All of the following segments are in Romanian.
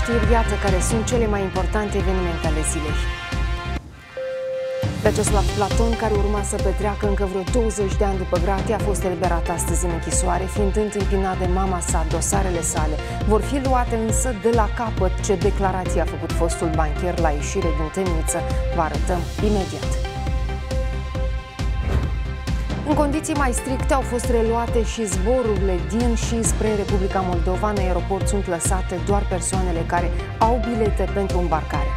știri. Iată care sunt cele mai importante evenimente ale zilei. Vyacheslav Platon, care urma să petreacă încă vreo 20 de ani după gratie, a fost eliberat astăzi în închisoare, fiind întâmpinat de mama sa, dosarele sale. Vor fi luate însă de la capăt ce declarație a făcut fostul bancher la ieșire din temniță. Vă arătăm imediat. În condiții mai stricte au fost reluate și zborurile din și spre Republica Moldova. În aeroport sunt lăsate doar persoanele care au bilete pentru îmbarcare.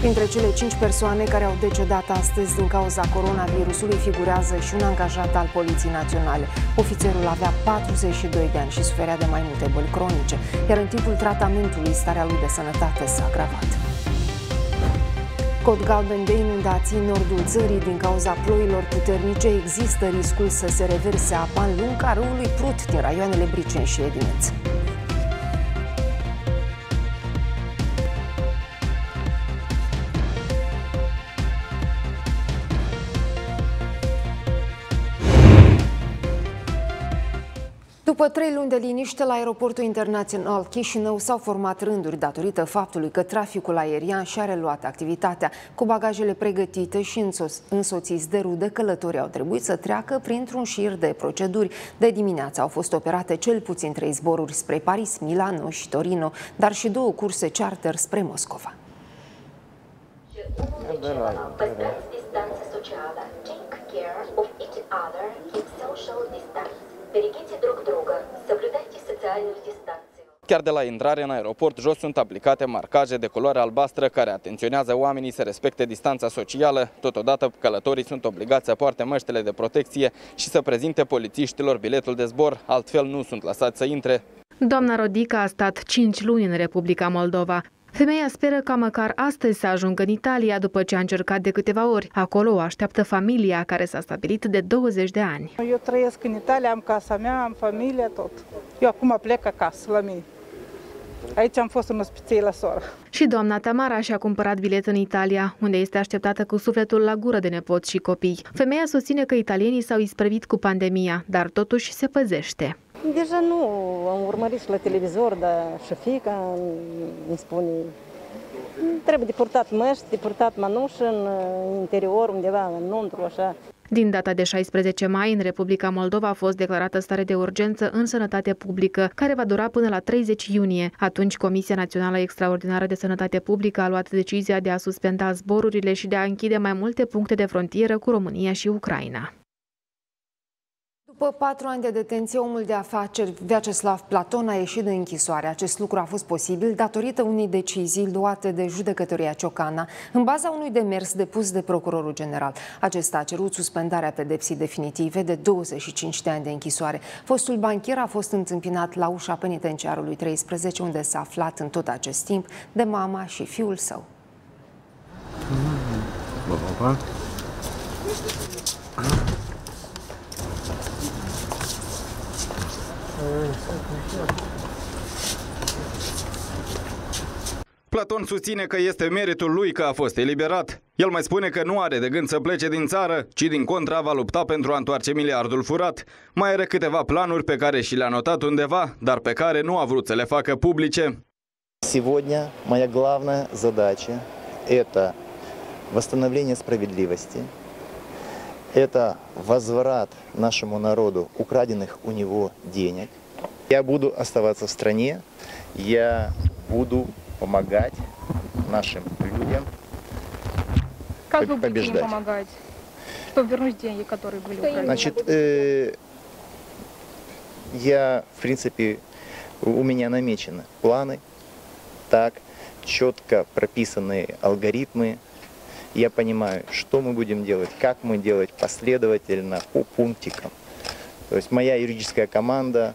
Printre cele 5 persoane care au decedat astăzi din cauza coronavirusului figurează și un angajat al Poliției Naționale. Ofițerul avea 42 de ani și suferea de mai multe boli cronice, iar în timpul tratamentului starea lui de sănătate s-a agravat. Cod galben de inundații în nordul țării din cauza ploilor puternice există riscul să se reverse apa în lunga râului Prut din raioanele Bricen și Edineț. După trei luni de liniște la aeroportul internațional Chișinău s-au format rânduri datorită faptului că traficul aerian și-a reluat activitatea. Cu bagajele pregătite și înso- însoțiți de rude, călătorii au trebuit să treacă printr-un șir de proceduri. De dimineață au fost operate cel puțin trei zboruri spre Paris, Milano și Torino, dar și două curse charter spre Moscova. Păstrați distanța socială. Take care of each other. Keep social distance. Берегите друг друга. Соблюдайте социальную дистанцию. Chiar de la intrare în aeroport, jos sunt aplicate marcaje de culoare albastră care atenționează oamenii să respecte distanța socială. Totodată, călătorii sunt obligați să poarte măștile de protecție și să prezinte polițiștilor biletul de zbor, altfel nu sunt lăsați să intre. Doamna Rodica a stat 5 luni în Republica Moldova. Femeia speră ca măcar astăzi să ajungă în Italia după ce a încercat de câteva ori. Acolo o așteaptă familia care s-a stabilit de 20 de ani. Eu trăiesc în Italia, am casa mea, am familie, tot. Eu acum plec acasă, la mine. Aici am fost în ospiție la soră. Și doamna Tamara și-a cumpărat bilet în Italia, unde este așteptată cu sufletul la gură de nepoți și copii. Femeia susține că italienii s-au isprăvit cu pandemia, dar totuși se păzește. Deja nu am urmărit și la televizor, dar și fica îmi spune trebuie de purtat măști, de purtat manușă în interior, undeva, în untru, așa. Din data de 16 mai, în Republica Moldova a fost declarată stare de urgență în sănătate publică, care va dura până la 30 iunie. Atunci, Comisia Națională Extraordinară de Sănătate Publică a luat decizia de a suspenda zborurile și de a închide mai multe puncte de frontieră cu România și Ucraina. După patru ani de detenție, omul de afaceri Vyacheslav Platon a ieșit de închisoare. Acest lucru a fost posibil datorită unei decizii luate de judecătoria Ciocana în baza unui demers depus de procurorul general. Acesta a cerut suspendarea pedepsii definitive de 25 de ani de închisoare. Fostul banchier a fost întâmpinat la ușa penitenciarului 13, unde s-a aflat în tot acest timp de mama și fiul său. Platon susține că este meritul lui că a fost eliberat. El mai spune că nu are de gând să plece din țară, ci din contra va lupta pentru a întoarce miliardul furat. Mai are câteva planuri pe care și le-a notat undeva, dar pe care nu a vrut să le facă publice. Сегодня моя главная задача – это восстановление справедливости, это возврат нашему народу украденных у него денег. Я буду оставаться в стране, я буду помогать нашим людям Как вы будете им помогать? Чтобы вернуть деньги, которые были украдены? Значит, э, я, в принципе, у меня намечены планы, так, четко прописанные алгоритмы. Я понимаю, что мы будем делать, как мы делать последовательно, по пунктикам. То есть моя юридическая команда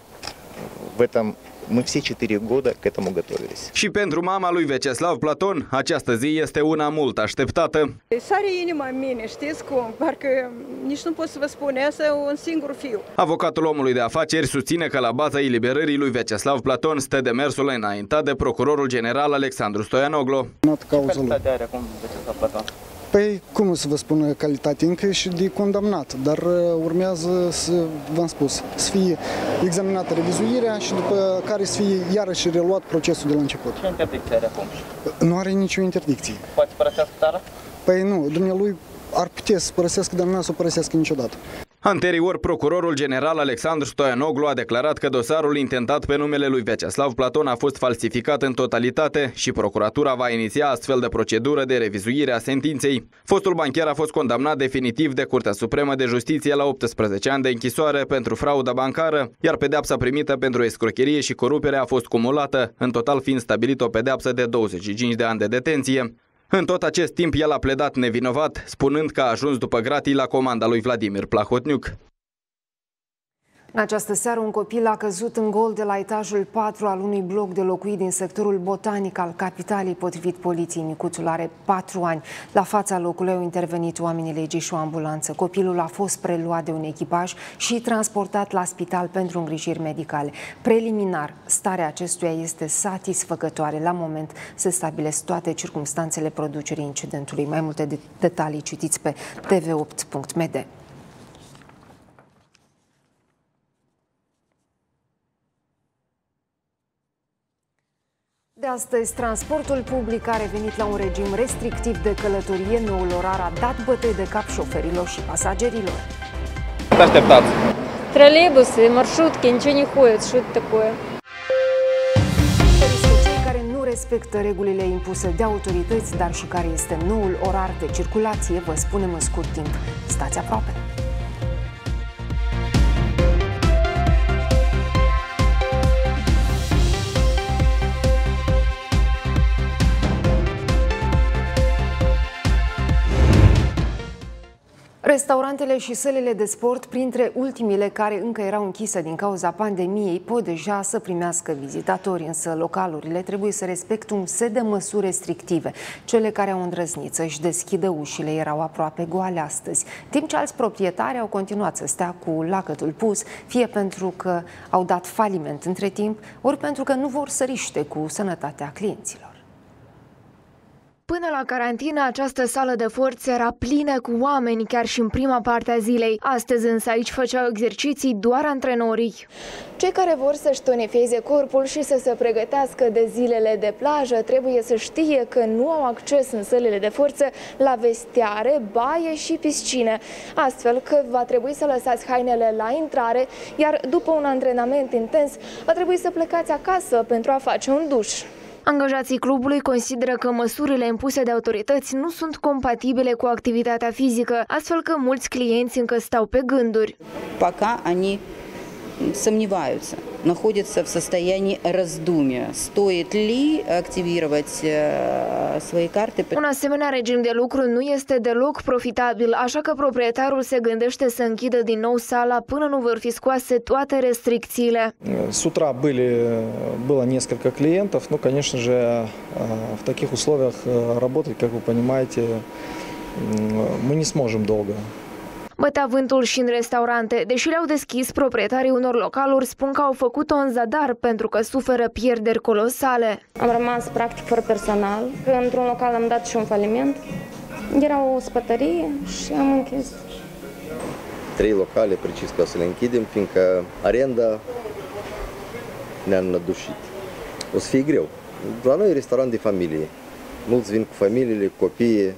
в этом, мы все четыре года к этому готовились. Și pentru mama lui Vyacheslav Platon, această zi este una mult așteptată. Sare inima în mine, știți cum? Parcă nici nu pot să vă spun, asta e un singur fiu. Avocatul omului de afaceri susține că la baza eliberării lui Vyacheslav Platon stă demersul înaintat de procurorul general Alexandru Stoianoglu. Not cauză lui. are acum Vyacheslav Platon? Păi Păi, cum să vă spun, calitate încă și de condamnat, dar uh, urmează să, v-am spus, să fie examinată revizuirea și după care să fie iarăși reluat procesul de la început. Ce interdicție are acum? Nu are nicio interdicție. Poate părăsească țara? Păi nu, dumnealui ar putea să părăsească, dar nu să o părăsească niciodată. Anterior, procurorul general Alexandru Stoianoglu a declarat că dosarul intentat pe numele lui Veceslav Platon a fost falsificat în totalitate și procuratura va iniția astfel de procedură de revizuire a sentinței. Fostul bancher a fost condamnat definitiv de Curtea Supremă de Justiție la 18 ani de închisoare pentru fraudă bancară, iar pedeapsa primită pentru escrocherie și corupere a fost cumulată, în total fiind stabilit o pedeapsă de 25 de ani de detenție. În tot acest timp, el a pledat nevinovat, spunând că a ajuns după gratii la comanda lui Vladimir Plahotniuc. În această seară, un copil a căzut în gol de la etajul 4 al unui bloc de locuit din sectorul botanic al capitalei, potrivit poliției. Micuțul are 4 ani. La fața locului au intervenit oamenii legii și o ambulanță. Copilul a fost preluat de un echipaj și transportat la spital pentru îngrijiri medicale. Preliminar, starea acestuia este satisfăcătoare. La moment se stabilesc toate circumstanțele producerii incidentului. Mai multe detalii citiți pe tv8.md. astăzi, transportul public a revenit la un regim restrictiv de călătorie. Noul orar a dat bătăi de cap șoferilor și pasagerilor. Cât așteptați? Троллейбусы, маршрутки, ничего не ходит. Что это такое? Cei care nu respectă regulile impuse de autorități, dar și care este noul orar de circulație, vă spunem în scurt timp. Stați aproape! Restaurantele și sălile de sport, printre ultimile care încă erau închise din cauza pandemiei, pot deja să primească vizitatori, însă localurile trebuie să respecte un set de măsuri restrictive. Cele care au îndrăznit să-și deschidă ușile erau aproape goale astăzi, timp ce alți proprietari au continuat să stea cu lacătul pus, fie pentru că au dat faliment între timp, ori pentru că nu vor să riște cu sănătatea clienților. Până la carantină, această sală de forțe era plină cu oameni chiar și în prima parte a zilei. Astăzi însă aici făceau exerciții doar antrenorii. Cei care vor să-și tonifeze corpul și să se pregătească de zilele de plajă trebuie să știe că nu au acces în sălile de forță la vestiare, baie și piscine. Astfel că va trebui să lăsați hainele la intrare, iar după un antrenament intens va trebui să plecați acasă pentru a face un duș. Angajații clubului consideră că măsurile impuse de autorități nu sunt compatibile cu activitatea fizică, astfel că mulți clienți încă stau pe gânduri. Пока они сомневаются, находятся в состоянии раздумья, стоит ли активировать э, свои карты. Un asemenea regim de lucru nu este deloc profitabil, așa că proprietarul se gândește să închidă din nou sala până nu vor fi scoase toate restricțiile. С утра были, было несколько клиентов, ну, конечно же, в таких условиях работать, как вы понимаете, мы не сможем долго. Bătea vântul și în restaurante. Deși le-au deschis, proprietarii unor localuri spun că au făcut-o în zadar pentru că suferă pierderi colosale. Am rămas practic fără personal. Într-un local am dat și un faliment. Era o spătărie și am închis. Trei locale precis ca să le închidem, fiindcă arenda ne-a înădușit. O să fie greu. La noi e restaurant de familie. Mulți vin cu familiile, cu copiii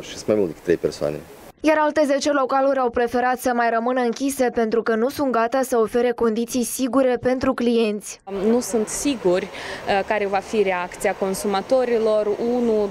și sunt mai mult decât trei persoane iar alte 10 localuri au preferat să mai rămână închise pentru că nu sunt gata să ofere condiții sigure pentru clienți. Nu sunt siguri uh, care va fi reacția consumatorilor. Unu,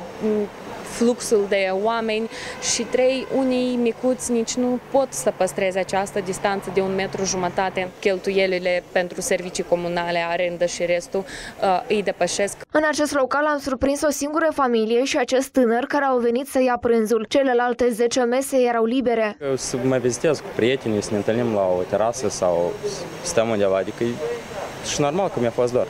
fluxul de oameni și trei, unii micuți nici nu pot să păstreze această distanță de un metru jumătate. Cheltuielile pentru servicii comunale, arendă și restul uh, îi depășesc. În acest local am surprins o singură familie și acest tânăr care au venit să ia prânzul. Celelalte 10 mese erau libere. Să mă vizitez cu prietenii, să ne întâlnim la o terasă sau stăm undeva, adică și normal că mi-a fost doar.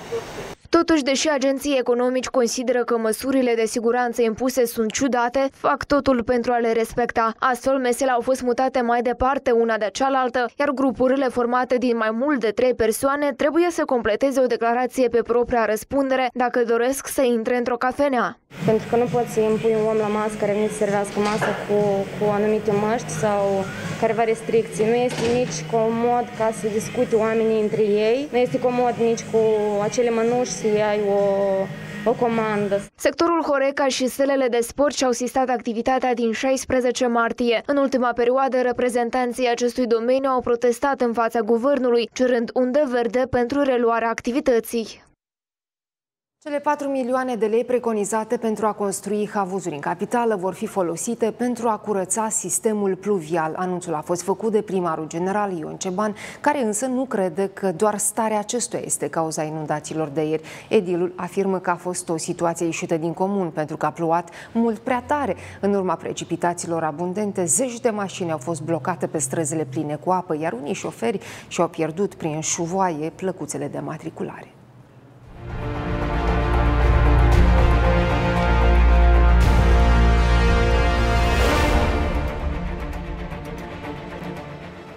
Totuși, deși agenții economici consideră că măsurile de siguranță impuse sunt ciudate, fac totul pentru a le respecta. Astfel, mesele au fost mutate mai departe una de cealaltă, iar grupurile formate din mai mult de trei persoane trebuie să completeze o declarație pe propria răspundere dacă doresc să intre într-o cafenea. Pentru că nu poți să impui un om la masă care vine să servească masă cu, cu anumite măști sau careva restricții. Nu este nici comod ca să discute oamenii între ei, nu este comod nici cu acele mănuși să iai o, o comandă. Sectorul Horeca și selele de sport și-au sistat activitatea din 16 martie. În ultima perioadă, reprezentanții acestui domeniu au protestat în fața guvernului, cerând unde verde pentru reluarea activității. Cele 4 milioane de lei preconizate pentru a construi havuzuri în capitală vor fi folosite pentru a curăța sistemul pluvial. Anunțul a fost făcut de primarul general Ion Ceban, care însă nu crede că doar starea acestuia este cauza inundațiilor de ieri. Edilul afirmă că a fost o situație ieșită din comun pentru că a plouat mult prea tare. În urma precipitațiilor abundente, zeci de mașini au fost blocate pe străzile pline cu apă, iar unii șoferi și-au pierdut prin șuvoaie plăcuțele de matriculare.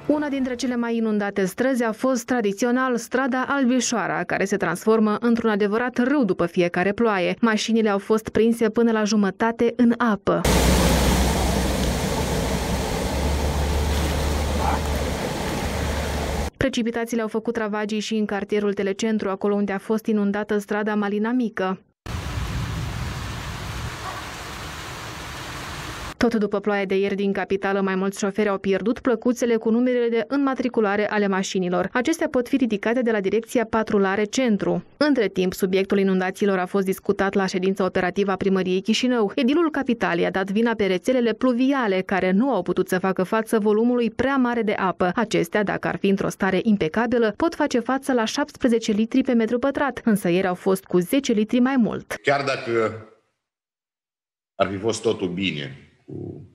Una dintre cele mai inundate străzi a fost tradițional strada Albișoara, care se transformă într-un adevărat râu după fiecare ploaie. Mașinile au fost prinse până la jumătate în apă. Precipitațiile au făcut ravagii și în cartierul Telecentru, acolo unde a fost inundată strada Malina Mică. Tot după ploaia de ieri din capitală, mai mulți șoferi au pierdut plăcuțele cu numerele de înmatriculare ale mașinilor. Acestea pot fi ridicate de la Direcția Patrulare Centru. Între timp, subiectul inundațiilor a fost discutat la ședința operativă a primăriei Chișinău. Edilul Capitalii a dat vina pe rețelele pluviale, care nu au putut să facă față volumului prea mare de apă. Acestea, dacă ar fi într-o stare impecabilă, pot face față la 17 litri pe metru pătrat, însă ieri au fost cu 10 litri mai mult. Chiar dacă ar fi fost totul bine, cu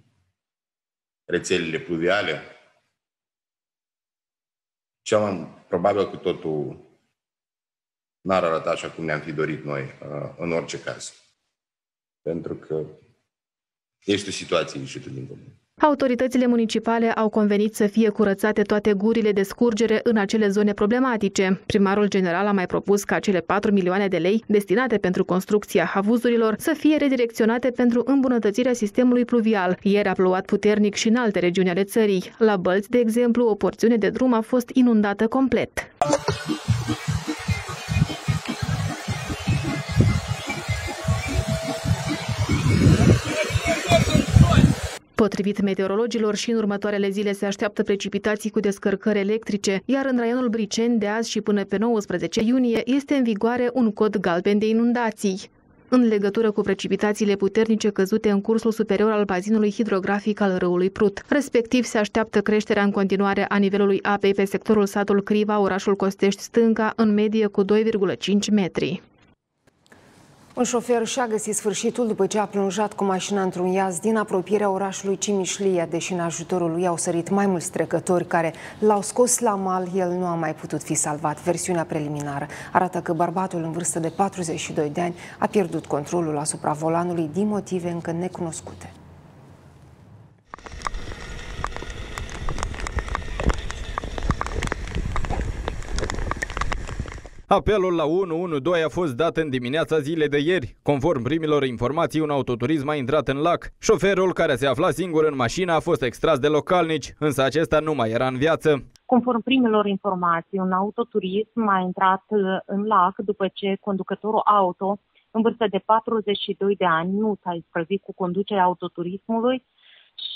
rețelele pluviale. Cel mai probabil că totul n-ar arăta așa cum ne-am fi dorit noi, uh, în orice caz. Pentru că este o situație ieșită din comun. Autoritățile municipale au convenit să fie curățate toate gurile de scurgere în acele zone problematice. Primarul general a mai propus ca cele 4 milioane de lei destinate pentru construcția havuzurilor să fie redirecționate pentru îmbunătățirea sistemului pluvial. Ieri a plouat puternic și în alte regiuni ale țării. La Bălți, de exemplu, o porțiune de drum a fost inundată complet. Potrivit meteorologilor, și în următoarele zile se așteaptă precipitații cu descărcări electrice, iar în raionul Briceni, de azi și până pe 19 iunie, este în vigoare un cod galben de inundații. În legătură cu precipitațiile puternice căzute în cursul superior al bazinului hidrografic al râului Prut. Respectiv, se așteaptă creșterea în continuare a nivelului apei pe sectorul satul Criva, orașul Costești Stânca, în medie cu 2,5 metri. Un șofer și-a găsit sfârșitul după ce a plonjat cu mașina într-un iaz din apropierea orașului Cimișlia, deși în ajutorul lui au sărit mai mulți trecători care l-au scos la mal, el nu a mai putut fi salvat. Versiunea preliminară arată că bărbatul în vârstă de 42 de ani a pierdut controlul asupra volanului din motive încă necunoscute. Apelul la 112 a fost dat în dimineața zilei de ieri. Conform primilor informații, un autoturism a intrat în lac. Șoferul, care se afla singur în mașină, a fost extras de localnici, însă acesta nu mai era în viață. Conform primelor informații, un autoturism a intrat în lac după ce conducătorul auto, în vârstă de 42 de ani, nu s-a isprăvit cu conducerea autoturismului,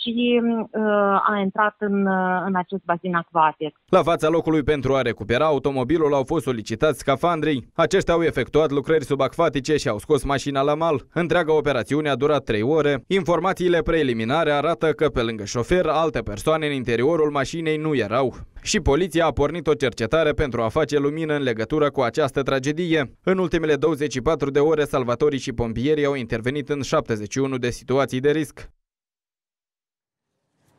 și uh, a intrat în, uh, în acest bazin acvatic. La fața locului pentru a recupera automobilul au fost solicitați scafandrii. Aceștia au efectuat lucrări subacvatice și au scos mașina la mal. Întreaga operațiune a durat 3 ore. Informațiile preliminare arată că pe lângă șofer, alte persoane în interiorul mașinii nu erau. Și poliția a pornit o cercetare pentru a face lumină în legătură cu această tragedie. În ultimele 24 de ore, salvatorii și pompierii au intervenit în 71 de situații de risc.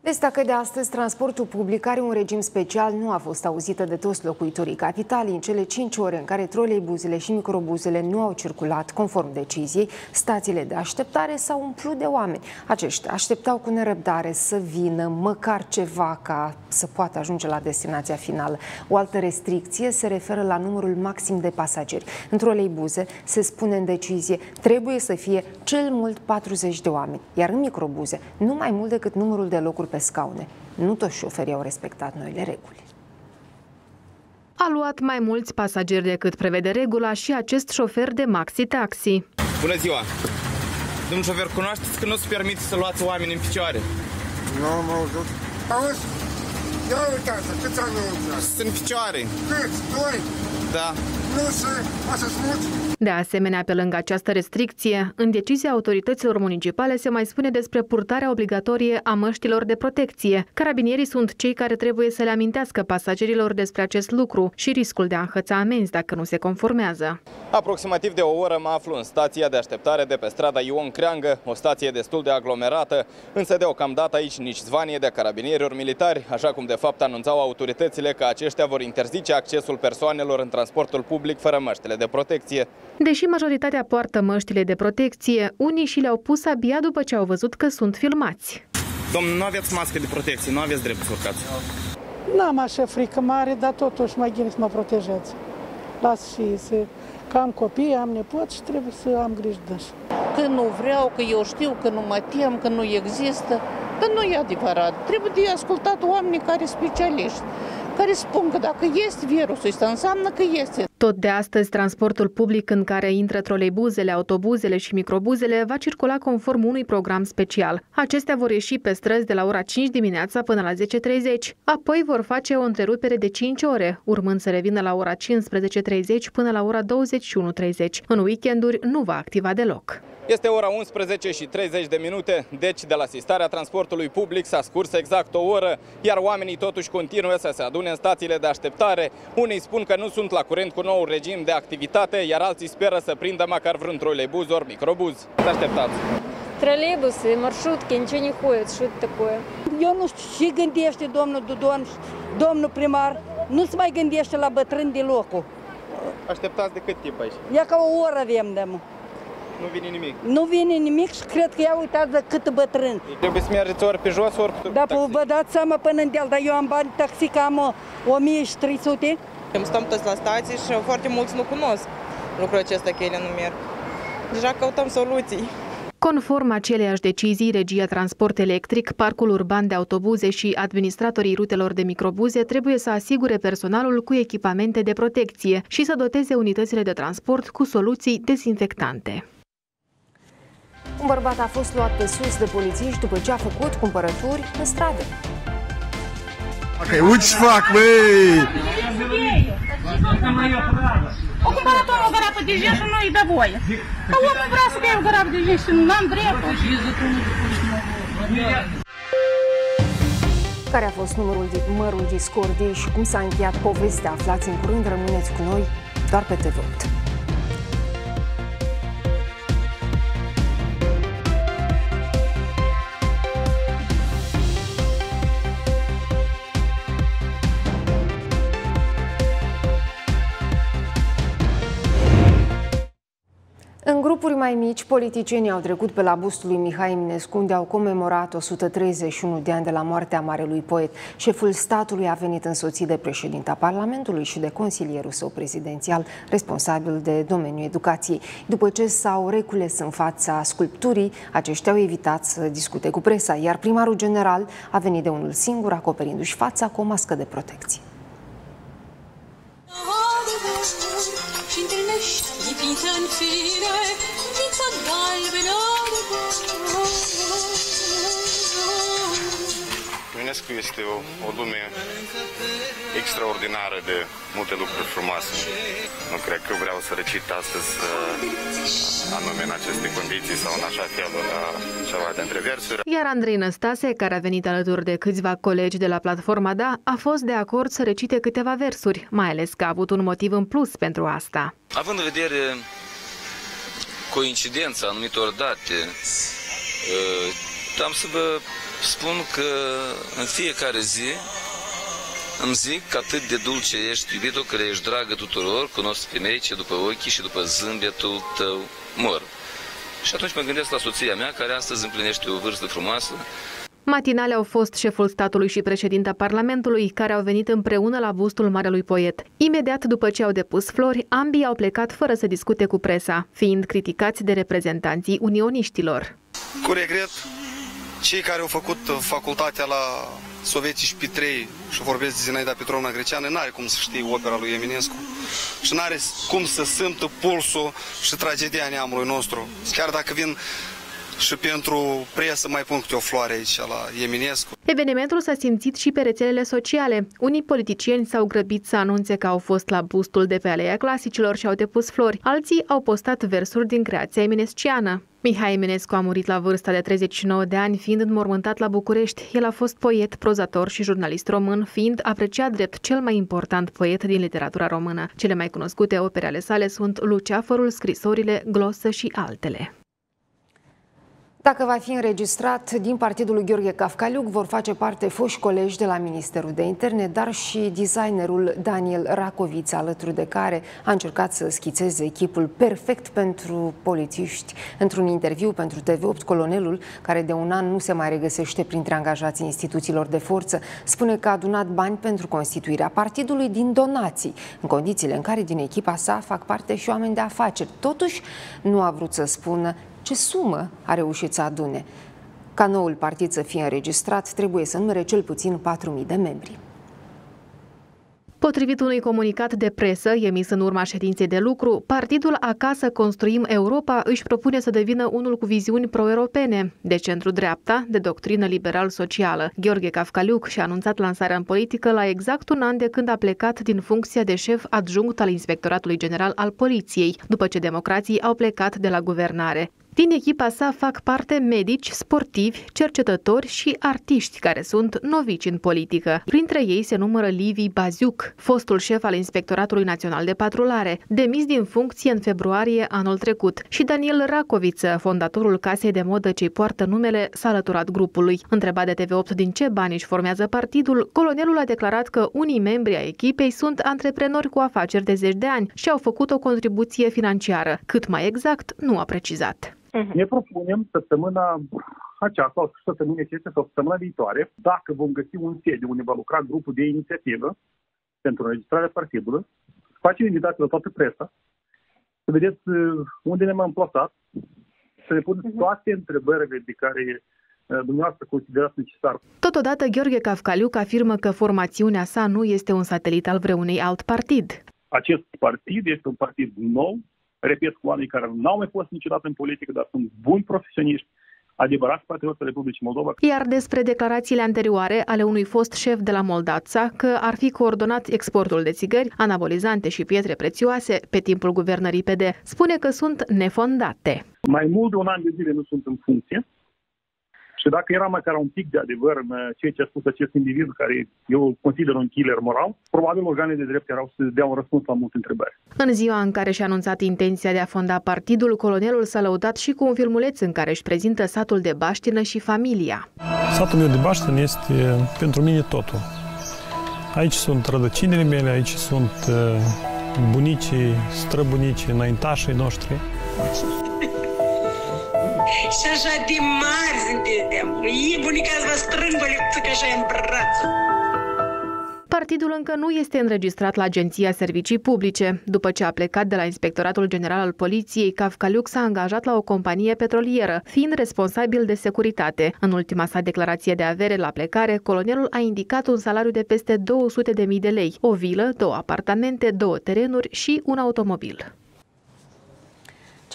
Vestea că de astăzi transportul public are un regim special nu a fost auzită de toți locuitorii capitalii în cele 5 ore în care troleibuzele și microbuzele nu au circulat conform deciziei, stațiile de așteptare s-au umplut de oameni. Aceștia așteptau cu nerăbdare să vină măcar ceva ca să poată ajunge la destinația finală. O altă restricție se referă la numărul maxim de pasageri. În troleibuze se spune în decizie trebuie să fie cel mult 40 de oameni, iar în microbuze nu mai mult decât numărul de locuri pe scaune. Nu toți șoferii au respectat noile reguli. A luat mai mulți pasageri decât prevede regula și acest șofer de maxi-taxi. Bună ziua! Domnul șofer, cunoașteți că nu se permite să luați oameni în picioare? Nu am auzit. Auzi? Ia uitați, câți ani au Sunt în picioare. Câți? Doi? Da. Nu se... Așa mulți? De asemenea, pe lângă această restricție, în decizia autorităților municipale se mai spune despre purtarea obligatorie a măștilor de protecție. Carabinierii sunt cei care trebuie să le amintească pasagerilor despre acest lucru și riscul de a înhăța amenzi dacă nu se conformează. Aproximativ de o oră mă aflu în stația de așteptare de pe strada Ion Creangă, o stație destul de aglomerată, însă deocamdată aici nici zvanie de carabinieri ori militari, așa cum de fapt anunțau autoritățile că aceștia vor interzice accesul persoanelor în transportul public fără măștile de protecție. Deși majoritatea poartă măștile de protecție, unii și le-au pus abia după ce au văzut că sunt filmați. Domnul, nu aveți mască de protecție, nu aveți drept să urcați. N-am așa frică mare, dar totuși mai gine să mă protejați. Las și să... Că am copii, am nepoți și trebuie să am grijă de așa. Că nu vreau, că eu știu, că nu mă tem, că nu există. Dar nu e adevărat. Trebuie de ascultat oamenii care sunt specialiști care spun că dacă este virusul ăsta, înseamnă că este. Tot de astăzi, transportul public în care intră troleibuzele, autobuzele și microbuzele va circula conform unui program special. Acestea vor ieși pe străzi de la ora 5 dimineața până la 10.30. Apoi vor face o întrerupere de 5 ore, urmând să revină la ora 15.30 până la ora 21.30. În weekenduri nu va activa deloc. Este ora 11 și 30 de minute, deci de la asistarea transportului public s-a scurs exact o oră, iar oamenii totuși continuă să se adune în stațiile de așteptare. Unii spun că nu sunt la curent cu nou regim de activitate, iar alții speră să prindă măcar vreun troleibuz ori microbuz. Să așteptați! Троллейбусы, маршрутки, ничего не ходит. Что это такое? Eu nu știu ce gândește domnul Dudon, domnul primar. Nu se mai gândește la bătrâni deloc. Așteptați de cât timp aici? Ia ca o oră avem de mă. Nu vine nimic. Nu vine nimic și cred că ia uitați de cât bătrân. Trebuie să mergeți ori pe jos, ori pe Da, taxi. vă dați seama până în deal, dar eu am bani taxi că am uh, 1300. Stăm toți la stații și foarte mulți nu cunosc lucrul acesta că ele nu merg. Deja căutăm soluții. Conform aceleiași decizii, regia transport electric, parcul urban de autobuze și administratorii rutelor de microbuze trebuie să asigure personalul cu echipamente de protecție și să doteze unitățile de transport cu soluții dezinfectante. Un bărbat a fost luat pe sus de polițiști după ce a făcut cumpărături în stradă. Ok, uite ce fac, băi! O cumpărător o garapă de gin și nu îi dă voie. Că omul vrea să dea o garapă de gin și nu am dreptul. Care a fost numărul de, mărul discordiei și cum s-a încheiat povestea? Aflați în curând, rămâneți cu noi doar pe TV8. Grupuri mai mici, politicienii au trecut pe la bustul lui Mihai Eminescu, unde au comemorat 131 de ani de la moartea marelui poet. Șeful statului a venit însoțit de președinta Parlamentului și de consilierul său prezidențial, responsabil de domeniul educației. După ce s-au recules în fața sculpturii, aceștia au evitat să discute cu presa, iar primarul general a venit de unul singur, acoperindu-și fața cu o mască de protecție. și întâlnești finché infine mi fa di velare Eminescu este o, o lume extraordinară de multe lucruri frumoase. Nu cred că vreau să recit astăzi uh, anume în aceste condiții sau în așa fel la ceva dintre versuri. Iar Andrei Năstase, care a venit alături de câțiva colegi de la platforma Da, a fost de acord să recite câteva versuri, mai ales că a avut un motiv în plus pentru asta. Având în vedere coincidența anumitor date, uh, am să vă spun că în fiecare zi îmi zic că atât de dulce ești, iubito, că ești dragă tuturor, cunosc femei ce după ochii și după zâmbetul tău mor. Și atunci mă gândesc la soția mea, care astăzi împlinește o vârstă frumoasă, Matinale au fost șeful statului și președinta Parlamentului, care au venit împreună la bustul marelui poet. Imediat după ce au depus flori, ambii au plecat fără să discute cu presa, fiind criticați de reprezentanții unioniștilor. Cu regret, cei care au făcut facultatea la Soveții și Șpitrei și vorbesc de Zinaida Petrovna Greceană, n-are cum să știe opera lui Eminescu și n-are cum să simtă pulsul și tragedia neamului nostru. Chiar dacă vin și pentru presă mai pun câte o floare aici la Eminescu. Evenimentul s-a simțit și pe rețelele sociale. Unii politicieni s-au grăbit să anunțe că au fost la bustul de pe Aleia Clasicilor și au depus flori. Alții au postat versuri din creația eminesciană. Mihai Eminescu a murit la vârsta de 39 de ani, fiind înmormântat la București. El a fost poet, prozator și jurnalist român, fiind apreciat drept cel mai important poet din literatura română. Cele mai cunoscute opere ale sale sunt Luceafărul, Scrisorile, Glosă și altele. Dacă va fi înregistrat, din partidul lui Gheorghe Cafcaliuc vor face parte foști colegi de la Ministerul de Interne, dar și designerul Daniel Racoviț, alături de care a încercat să schițeze echipul perfect pentru polițiști. Într-un interviu pentru TV8, colonelul, care de un an nu se mai regăsește printre angajații instituțiilor de forță, spune că a adunat bani pentru constituirea partidului din donații, în condițiile în care din echipa sa fac parte și oameni de afaceri. Totuși, nu a vrut să spună ce sumă a reușit să adune. Ca noul partid să fie înregistrat, trebuie să numere cel puțin 4.000 de membri. Potrivit unui comunicat de presă emis în urma ședinței de lucru, partidul Acasă Construim Europa își propune să devină unul cu viziuni pro-europene, de centru-dreapta, de doctrină liberal-socială. Gheorghe Cafcaliuc și-a anunțat lansarea în politică la exact un an de când a plecat din funcția de șef adjunct al Inspectoratului General al Poliției, după ce democrații au plecat de la guvernare. Din echipa sa fac parte medici, sportivi, cercetători și artiști care sunt novici în politică. Printre ei se numără Livi Baziuc, fostul șef al Inspectoratului Național de Patrulare, demis din funcție în februarie anul trecut, și Daniel Racoviță, fondatorul casei de modă ce poartă numele, s-a alăturat grupului. Întrebat de TV8 din ce bani își formează partidul, colonelul a declarat că unii membri ai echipei sunt antreprenori cu afaceri de zeci de ani și au făcut o contribuție financiară. Cât mai exact, nu a precizat. Uh-huh. Ne propunem săptămâna aceasta, sau săptămâna acestea, sau săptămâna viitoare, dacă vom găsi un sediu unde va lucra grupul de inițiativă pentru înregistrarea partidului, să facem invitații la toată presa, să vedeți uh, unde ne-am amplasat, să ne puneți uh-huh. toate întrebările de care uh, dumneavoastră considerați necesar. Totodată, Gheorghe Cafcaliuc afirmă că formațiunea sa nu este un satelit al vreunei alt partid. Acest partid este un partid nou, repet, cu oameni care n-au mai fost niciodată în politică, dar sunt buni profesioniști, adevărați patrioți Republicii Moldova. Iar despre declarațiile anterioare ale unui fost șef de la Moldața că ar fi coordonat exportul de țigări, anabolizante și pietre prețioase pe timpul guvernării PD, spune că sunt nefondate. Mai mult de un an de zile nu sunt în funcție și dacă era măcar un pic de adevăr în uh, ceea ce a spus acest individ, care eu consider un killer moral, probabil organele de drept erau să dea un răspuns la multe întrebări. În ziua în care și-a anunțat intenția de a fonda partidul, colonelul s-a lăudat și cu un filmuleț în care își prezintă satul de baștină și familia. Satul meu de baștină este pentru mine totul. Aici sunt rădăcinile mele, aici sunt uh, bunicii, străbunicii, înaintașii noștri. Și așa de mari suntem. E bunica să vă strâng o așa în braț. Partidul încă nu este înregistrat la Agenția Servicii Publice. După ce a plecat de la Inspectoratul General al Poliției, Cafcaliuc s-a angajat la o companie petrolieră, fiind responsabil de securitate. În ultima sa declarație de avere la plecare, colonelul a indicat un salariu de peste 200.000 de lei, o vilă, două apartamente, două terenuri și un automobil.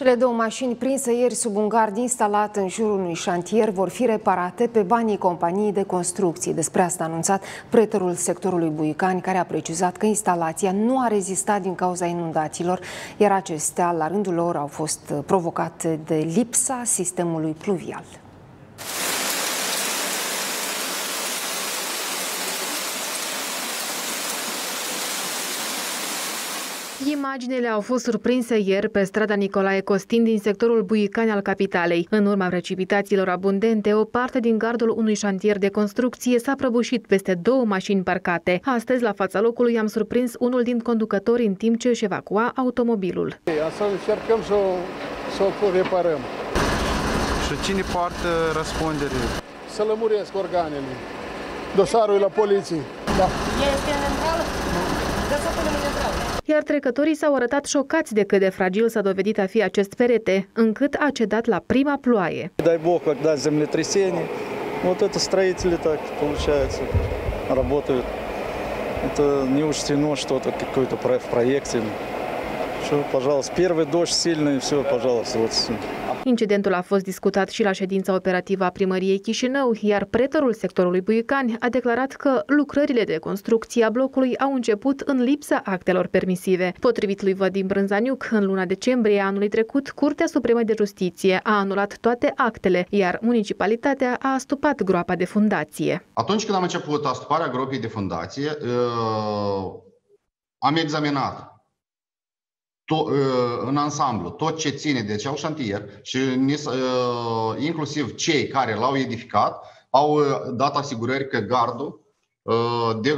Cele două mașini prinse ieri sub un gard instalat în jurul unui șantier vor fi reparate pe banii companiei de construcții. Despre asta a anunțat preterul sectorului Buicani, care a precizat că instalația nu a rezistat din cauza inundațiilor, iar acestea, la rândul lor, au fost provocate de lipsa sistemului pluvial. Imaginele au fost surprinse ieri pe strada Nicolae Costin din sectorul Buicani al capitalei. În urma precipitațiilor abundente, o parte din gardul unui șantier de construcție s-a prăbușit peste două mașini parcate. Astăzi, la fața locului, am surprins unul din conducători în timp ce își evacua automobilul. Să încercăm să o, să o reparăm. Și cine poartă răspundere? Să lămuresc organele. Dosarul e la poliție. Da. Este în intrală? Da, să punem în intrală Iar trecătorii s-au arătat șocați de cât de fragil s-a dovedit a fi acest perete, încât a cedat la prima ploaie. Дай Бог, когда землетрясение, вот это строители так, получается, работают. Это не учтено что-то, какой-то в проекте. Все, пожалуйста, первый дождь сильный, все, пожалуйста, вот Incidentul a fost discutat și la ședința operativă a primăriei Chișinău, iar pretorul sectorului Buicani a declarat că lucrările de construcție a blocului au început în lipsa actelor permisive. Potrivit lui Vadim Brânzaniuc, în luna decembrie anului trecut, Curtea Supremă de Justiție a anulat toate actele, iar municipalitatea a astupat groapa de fundație. Atunci când am început astuparea gropii de fundație, uh, am examinat to, în ansamblu tot ce ține de acel șantier și inclusiv cei care l-au edificat au dat asigurări că gardul de,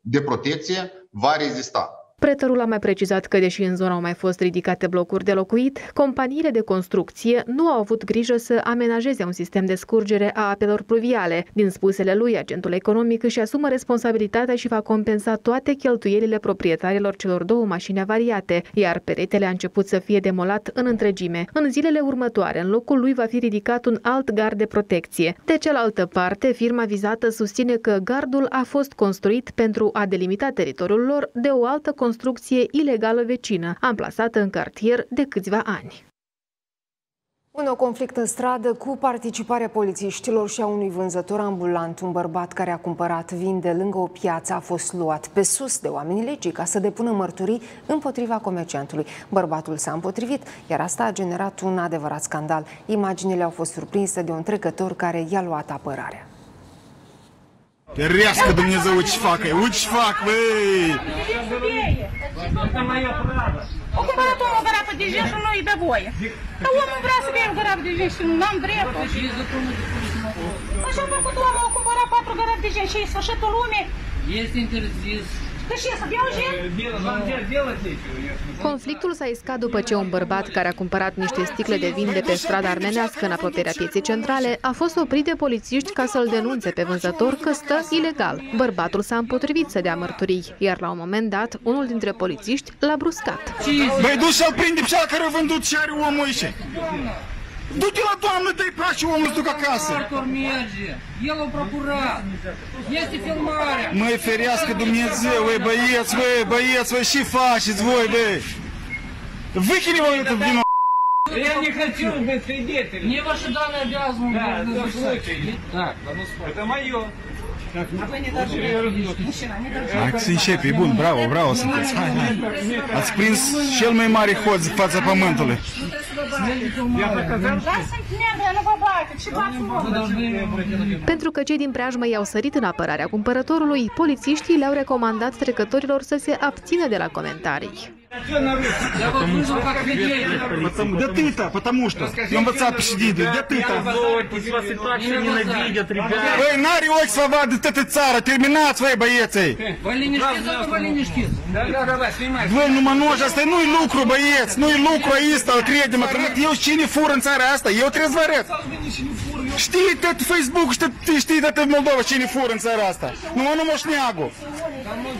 de protecție va rezista. Pretorul a mai precizat că, deși în zonă au mai fost ridicate blocuri de locuit, companiile de construcție nu au avut grijă să amenajeze un sistem de scurgere a apelor pluviale. Din spusele lui, agentul economic își asumă responsabilitatea și va compensa toate cheltuielile proprietarilor celor două mașini avariate, iar peretele a început să fie demolat în întregime. În zilele următoare, în locul lui va fi ridicat un alt gard de protecție. De cealaltă parte, firma vizată susține că gardul a fost construit pentru a delimita teritoriul lor de o altă construcție construcție ilegală vecină, amplasată în cartier de câțiva ani. Un nou conflict în stradă cu participarea polițiștilor și a unui vânzător ambulant. Un bărbat care a cumpărat vin de lângă o piață a fost luat pe sus de oamenii legii ca să depună mărturii împotriva comerciantului. Bărbatul s-a împotrivit, iar asta a generat un adevărat scandal. Imaginile au fost surprinse de un trecător care i-a luat apărarea. Резко Dumnezeu uci facă, uci fac, băi! Это мое право. У кумбаратому гарапа de женщину, ну и довое. А omul vrea să bea garap de женщину, n-am dreptul. Așa a făcut omul, a cumpărat patru garapi de женщину și e sfârșitul lumii. Este interzis Conflictul s-a iscat după ce un bărbat care a cumpărat niște sticle de vin de pe strada armenească în apropierea pieței centrale a fost oprit de polițiști ca să-l denunțe pe vânzător că stă ilegal. Bărbatul s-a împotrivit să dea mărturii, iar la un moment dat, unul dintre polițiști l-a bruscat. Băi, du să-l prinde pe care a vândut ce are omul aici! Du-te la doamnă, te-i place omul duc acasă. Martor merge. El a procurat. Este filmarea. Măi, ferească Dumnezeu, băi, băieți, băi, băieți, băi, și faceți voi, băi? Выкини его это вино. Я не хочу быть свидетелем. Мне ваши данные обязаны. Да, это случай. Так, это мое. Acții șepi, bun, bravo, bravo sunteți. Hai, hai. Ați prins cel mai mare hoț în fața pământului. Pentru că cei din preajmă i-au sărit în apărarea cumpărătorului, polițiștii le-au recomandat trecătorilor să se abțină de la comentarii. Я вот выжил как людей. Потому, да ты-то, потому что. На WhatsApp сидит, да ты-то. Вас и так все ненавидят, ребят. Вы на ревок свободы, ты ты цара, терминат свои боецы. Валинишки, зато валинишки. Да, да, давай, снимай. Вы, ну, маножа, стой, ну и лукру боец, ну и лукру аиста, кредима, я учили фурен цара аста, я вот резворец. Știi de Facebook și tot, știi tot Moldova cine fură în țara asta. Nu, nu moșneagul.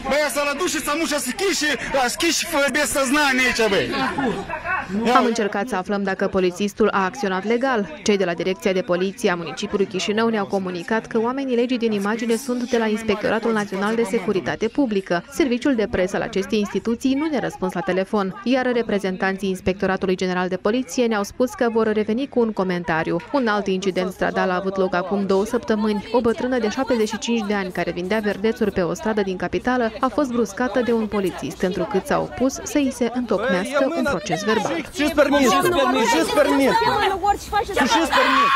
Băi, să-l aduci și să mușa schiși, schiși fără bez aici, băi. Am încercat să aflăm dacă polițistul a acționat legal. Cei de la Direcția de Poliție a municipiului Chișinău ne-au comunicat că oamenii legii din imagine sunt de la Inspectoratul Național de Securitate Publică. Serviciul de presă al acestei instituții nu ne răspuns la telefon, iar reprezentanții Inspectoratului General de Poliție ne-au spus că vor reveni cu un comentariu. Un alt incident stradal a avut loc acum două săptămâni. O bătrână de 75 de ani care vindea verdețuri pe o stradă din capitală a fost bruscată de un polițist, întrucât s-a opus să îi se întocmească un proces verbal. Сушист пермис, сушист пермис. Сушист пермис.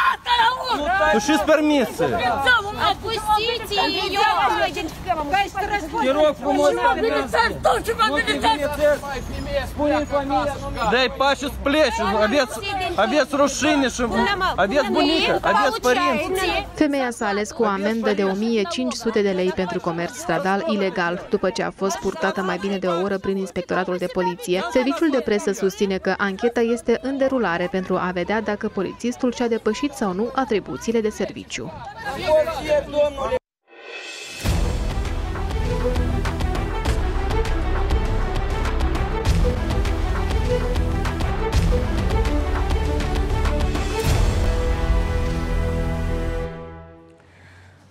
Сушист пермис. Отпустите ее. Кирок, помочь. Милицар, тоже вам милицар. Pași și pleci. Aveți, aveți rușine și aveți bunică, aveți părinți. Femeia s-a ales cu o amendă de 1500 de lei pentru comerț stradal ilegal, după ce a fost purtată mai bine de o oră prin inspectoratul de poliție. Serviciul de presă susține că ancheta este în derulare pentru a vedea dacă polițistul și-a depășit sau nu atribuțiile de serviciu.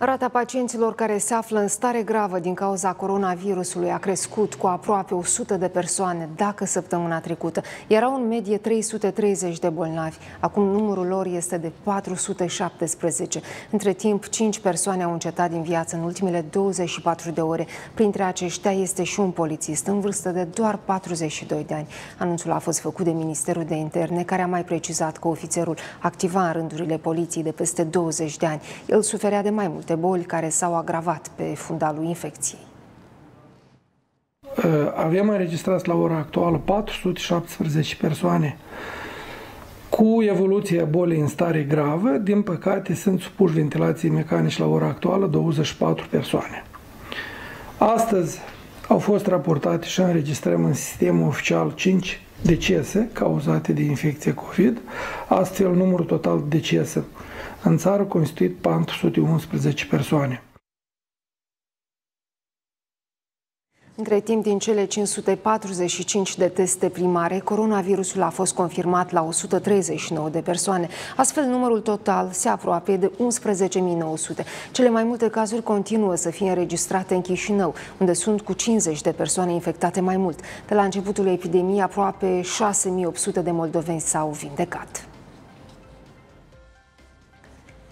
Rata pacienților care se află în stare gravă din cauza coronavirusului a crescut cu aproape 100 de persoane dacă săptămâna trecută. Erau în medie 330 de bolnavi. Acum numărul lor este de 417. Între timp, 5 persoane au încetat din viață în ultimele 24 de ore. Printre aceștia este și un polițist în vârstă de doar 42 de ani. Anunțul a fost făcut de Ministerul de Interne, care a mai precizat că ofițerul activa în rândurile poliției de peste 20 de ani. El suferea de mai multe boli care s-au agravat pe fundalul infecției. Avem înregistrat la ora actuală 417 persoane cu evoluția bolii în stare gravă. Din păcate, sunt supuși ventilației mecanice la ora actuală 24 persoane. Astăzi au fost raportate și înregistrăm în sistemul oficial 5 decese cauzate de infecție COVID. Astfel, numărul total de decese în țară constituit 411 persoane. Între timp, din cele 545 de teste primare, coronavirusul a fost confirmat la 139 de persoane. Astfel, numărul total se apropie de 11.900. Cele mai multe cazuri continuă să fie înregistrate în Chișinău, unde sunt cu 50 de persoane infectate mai mult. De la începutul epidemiei, aproape 6.800 de moldoveni s-au vindecat.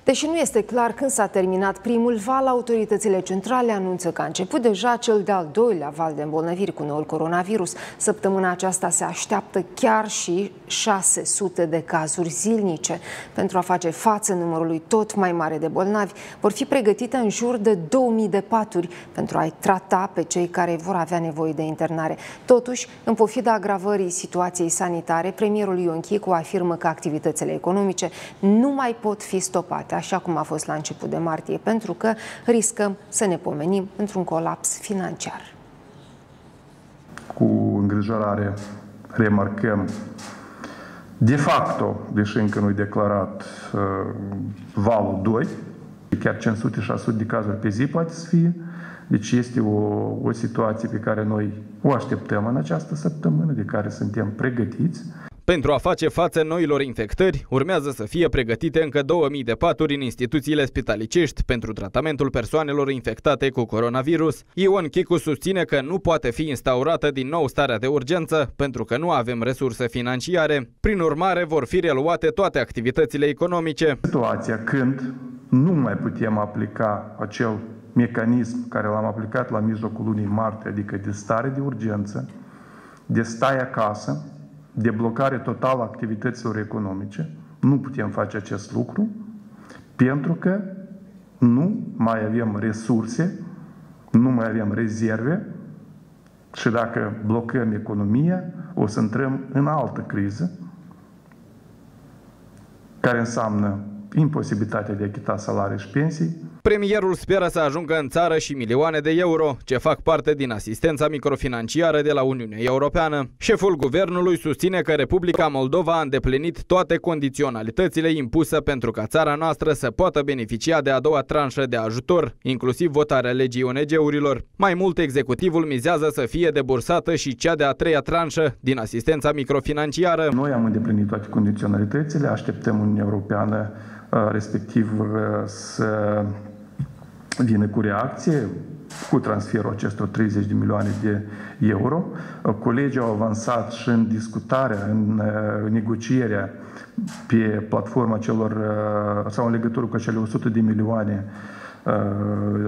Deși nu este clar când s-a terminat primul val, autoritățile centrale anunță că a început deja cel de-al doilea val de îmbolnăviri cu noul coronavirus. Săptămâna aceasta se așteaptă chiar și 600 de cazuri zilnice. Pentru a face față numărului tot mai mare de bolnavi, vor fi pregătite în jur de 2000 de paturi pentru a-i trata pe cei care vor avea nevoie de internare. Totuși, în pofida agravării situației sanitare, premierul Ion Chicu afirmă că activitățile economice nu mai pot fi stopate așa cum a fost la început de martie, pentru că riscăm să ne pomenim într-un colaps financiar. Cu îngrijorare remarcăm de facto, deși încă nu-i declarat uh, valul 2, chiar 500-600 de cazuri pe zi poate să fie, deci este o, o situație pe care noi o așteptăm în această săptămână, de care suntem pregătiți. Pentru a face față noilor infectări, urmează să fie pregătite încă 2000 de paturi în instituțiile spitalicești pentru tratamentul persoanelor infectate cu coronavirus. Ion Chicu susține că nu poate fi instaurată din nou starea de urgență pentru că nu avem resurse financiare. Prin urmare, vor fi reluate toate activitățile economice. Situația când nu mai putem aplica acel mecanism care l-am aplicat la mijlocul lunii martie, adică de stare de urgență, de stai acasă, de blocare totală a activităților economice. Nu putem face acest lucru pentru că nu mai avem resurse, nu mai avem rezerve și dacă blocăm economia, o să intrăm în altă criză care înseamnă imposibilitatea de a achita salarii și pensii, Premierul speră să ajungă în țară și milioane de euro, ce fac parte din asistența microfinanciară de la Uniunea Europeană. Șeful guvernului susține că Republica Moldova a îndeplinit toate condiționalitățile impuse pentru ca țara noastră să poată beneficia de a doua tranșă de ajutor, inclusiv votarea legii ONG-urilor. Mai mult, executivul mizează să fie debursată și cea de-a treia tranșă din asistența microfinanciară. Noi am îndeplinit toate condiționalitățile, așteptăm Uniunea Europeană respectiv să vine cu reacție cu transferul acestor 30 de milioane de euro. Colegii au avansat și în discutarea, în negocierea pe platforma celor, sau în legătură cu acele 100 de milioane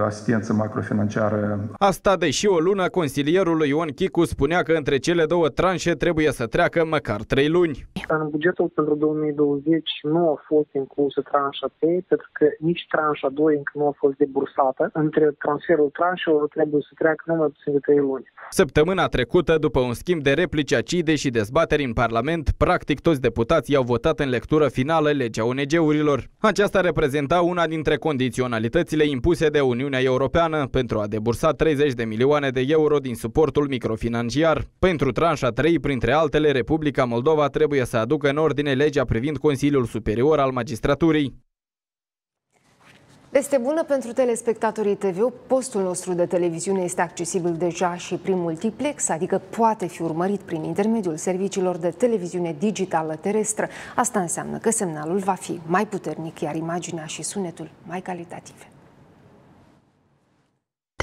asistență macrofinanciară. Asta deși o lună consilierul lui Ion Chicu spunea că între cele două tranșe trebuie să treacă măcar trei luni. În bugetul pentru 2020 nu a fost inclusă tranșa 3 pentru că nici tranșa 2 încă nu a fost debursată. Între transferul tranșelor trebuie să treacă numai puțin de 3 luni. Săptămâna trecută, după un schimb de replici acide și dezbateri în Parlament, practic toți deputații au votat în lectură finală legea ONG-urilor. Aceasta reprezenta una dintre condiționalitățile impuse de Uniunea Europeană pentru a debursa 30 de milioane de euro din suportul microfinanciar. Pentru tranșa 3, printre altele, Republica Moldova trebuie să aducă în ordine legea privind Consiliul Superior al Magistraturii. Este bună pentru telespectatorii TV. Postul nostru de televiziune este accesibil deja și prin multiplex, adică poate fi urmărit prin intermediul serviciilor de televiziune digitală terestră. Asta înseamnă că semnalul va fi mai puternic, iar imaginea și sunetul mai calitative.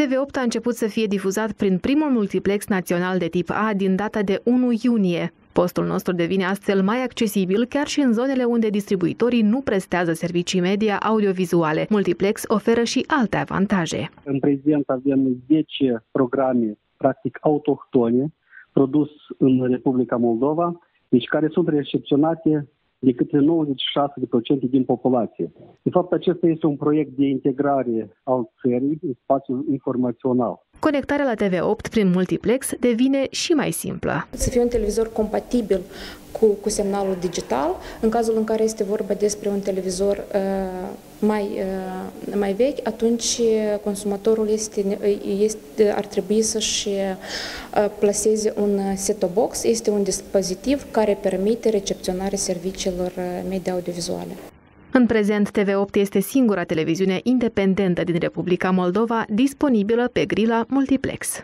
TV8 a început să fie difuzat prin primul multiplex național de tip A din data de 1 iunie. Postul nostru devine astfel mai accesibil chiar și în zonele unde distribuitorii nu prestează servicii media audiovizuale. Multiplex oferă și alte avantaje. În prezent avem 10 programe practic autohtone produs în Republica Moldova, deci care sunt recepționate de către 96% din populație. De fapt, acesta este un proiect de integrare al țării în spațiul informațional. Conectarea la TV8 prin multiplex devine și mai simplă. Să fie un televizor compatibil cu, cu semnalul digital, în cazul în care este vorba despre un televizor uh, mai, uh, mai vechi, atunci consumatorul este, este, ar trebui să-și uh, plaseze un set-top box. Este un dispozitiv care permite recepționarea serviciilor uh, media audiovizuale. În prezent, TV8 este singura televiziune independentă din Republica Moldova disponibilă pe grila Multiplex.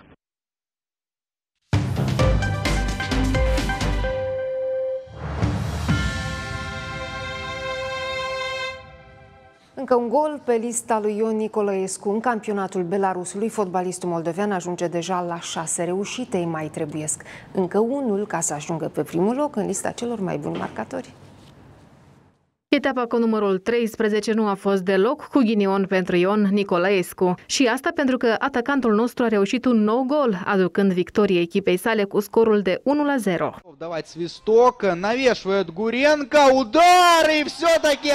Încă un gol pe lista lui Ion Nicolaescu în campionatul Belarusului. Fotbalistul moldovean ajunge deja la șase reușite, îi mai trebuiesc încă unul ca să ajungă pe primul loc în lista celor mai buni marcatori. Etapa cu numărul 13 nu a fost deloc cu ghinion pentru Ion Nicolaescu. Și asta pentru că atacantul nostru a reușit un nou gol, aducând victorie echipei sale cu scorul de 1-0. Давать свисток, навешивает Гуренко, удар и все-таки 1-0,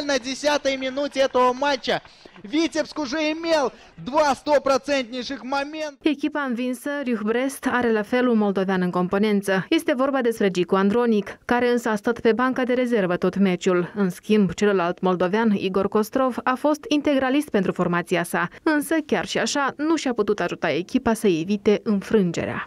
1-0 на 10 минуте этого матча. Vitebsk уже имел два стопроцентнейших момента. Echipa învinsă, Riuh Brest, are la fel un moldovean în componență. Este vorba despre Gicu Andronic, care însă a stat pe banca de rezervă tot meciul. În schimb, celălalt moldovean, Igor Kostrov, a fost integralist pentru formația sa. Însă, chiar și așa, nu și-a putut ajuta echipa să evite înfrângerea.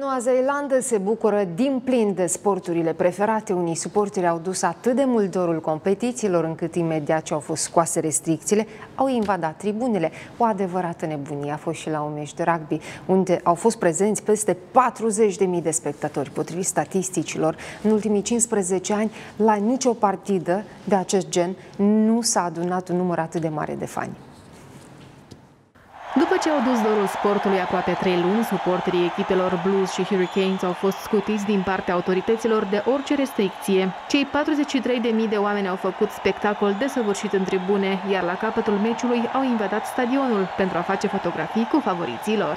Noua Zeelandă se bucură din plin de sporturile preferate. Unii suporteri au dus atât de mult dorul competițiilor încât imediat ce au fost scoase restricțiile, au invadat tribunele. O adevărată nebunie a fost și la un meci de rugby, unde au fost prezenți peste 40.000 de spectatori. Potrivit statisticilor, în ultimii 15 ani, la nicio partidă de acest gen nu s-a adunat un număr atât de mare de fani. După ce au dus dorul sportului aproape trei luni, suporterii echipelor Blues și Hurricanes au fost scutiți din partea autorităților de orice restricție. Cei 43.000 de oameni au făcut spectacol desăvârșit în tribune, iar la capătul meciului au invadat stadionul pentru a face fotografii cu favoriții lor.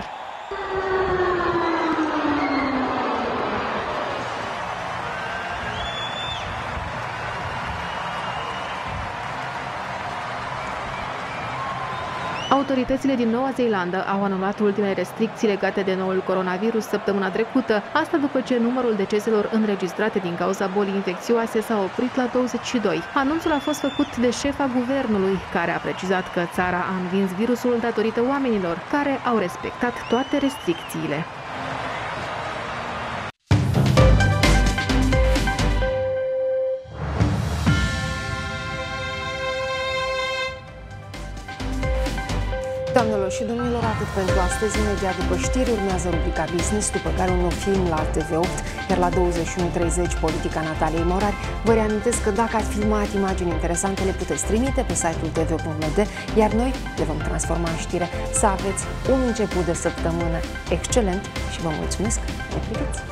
Autoritățile din Noua Zeelandă au anulat ultimele restricții legate de noul coronavirus săptămâna trecută, asta după ce numărul deceselor înregistrate din cauza bolii infecțioase s-a oprit la 22. Anunțul a fost făcut de șefa guvernului, care a precizat că țara a învins virusul datorită oamenilor care au respectat toate restricțiile. Și domnilor, atât pentru astăzi. Imediat după știri urmează rubrica Business, după care un nou film la TV8, iar la 21.30 Politica Nataliei Morari. Vă reamintesc că dacă ați filmat imagini interesante, le puteți trimite pe site-ul tv.md, iar noi le vom transforma în știre. Să aveți un început de săptămână excelent și vă mulțumesc! Ne priviți!